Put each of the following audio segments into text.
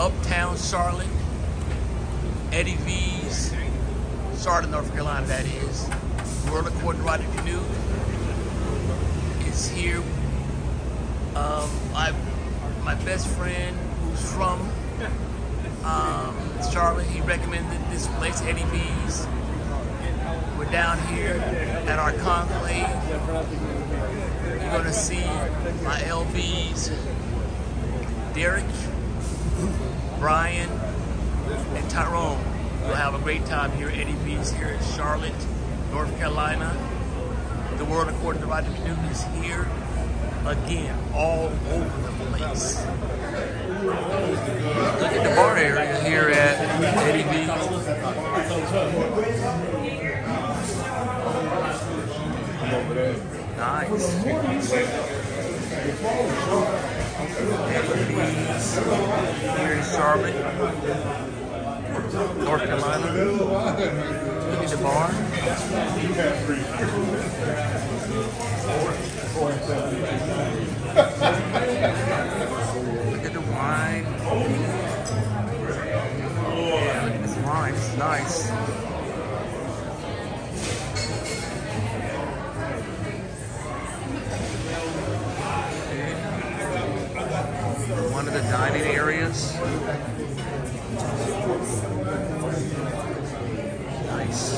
uptown Charlotte, Eddie V's, Charlotte, North Carolina, that is. World According to Rodrick Canute is here. Um, I, my best friend who's from um, Charlotte, he recommended this place, Eddie V's. We're down here at our conclave. You're gonna see my LBs, Derek, Brian, and Tyrone. You'll have a great time here at Eddie V's here in Charlotte, North Carolina. The world according to Rodrick Canute is here again, all over the place. Look at the bar area here at Eddie V's. Nice. Bar. Look at the wine. Yeah, look at this wine. It's nice. One of the dining areas. Nice.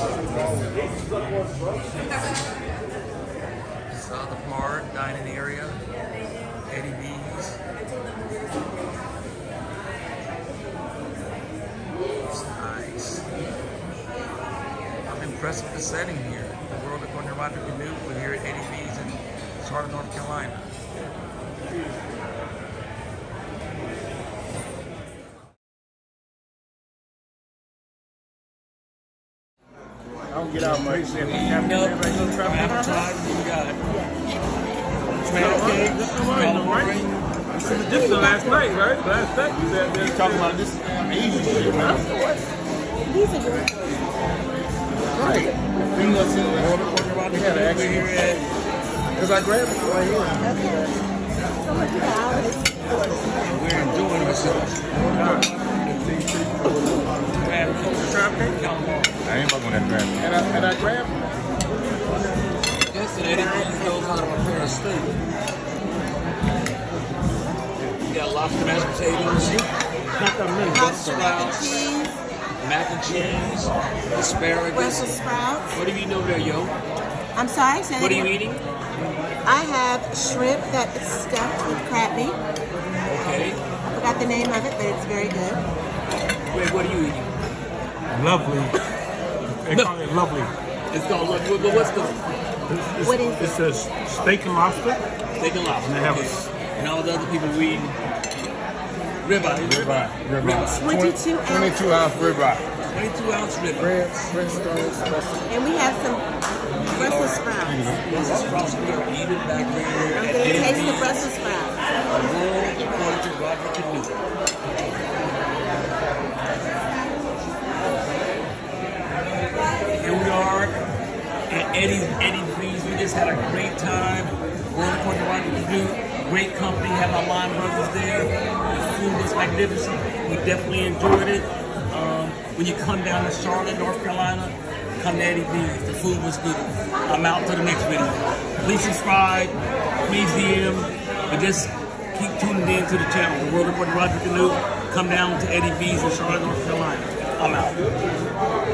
This other part, dining area. Eddie V's. It's nice. I'm impressed with the setting here. The world according to Rodrick Canute. We're here at Eddie V's in Charlotte, North Carolina. Get out much. Nope. Advertise, you got it. Uh, Pancakes. This is the last night, right? Last night you said they're talking about this Asian shit, man. These are good. Right. Bring us in there. Yeah, Yeah, we're here at Because I grabbed it right here. Okay. So much about it. We're enjoying ourselves. Grab a couple of trap cake. I ain't fucking with that grab. And I, and I grabbed it. Yes, and Eddie V's knows how to prepare a steak. You got lobster mashed potatoes, not Brussels sprouts, Cheese, mac and cheese, asparagus. Brussels sprouts. What do you know there, yo? I'm sorry, say What are you eating? I have shrimp that is stuffed with crab meat. Okay. I forgot the name of it, but it's very good. Wait, what are you eating? Lovely. They call it lovely. It's called, what, what, what's the It's, What is it? says steak and lobster. steak and lobster? And they have okay. a- And all the other people we eating ribeye. Ribeye. Ribeye. 22 ounce. 22 ounce ribeye. 22 ounce ribeye. Bread, bread stones. And we have some Brussels sprouts. Brussels sprouts we are eating back here I'm going to taste the Brussels sprouts. World according to Rodrick Canute. Here we are at Eddie Eddie V's. We just had a great time. World to Rodrick Canute. Great company. Had my line brothers there. The food was magnificent. We definitely enjoyed it. Um, when you come down to Charlotte, North Carolina, come to Eddie V's. The food was good. I'm out to the next video. Please subscribe. Please DM. But just keep tuning in to the channel. The World to Rodrick Canute. Come down to Eddie V's in Charlotte, North Carolina. I'm out.